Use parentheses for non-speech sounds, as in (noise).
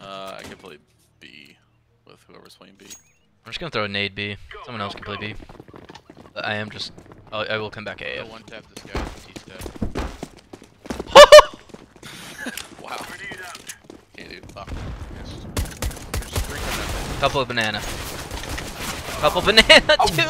Uh, I can play B with whoever's playing B. I'm just gonna throw a nade B. Someone else can play B. I am just. Oh, I will come back A. One tap this guy. He's dead. (laughs) Wow. Can't do Fuck. Couple of banana. Couple banana (laughs) too.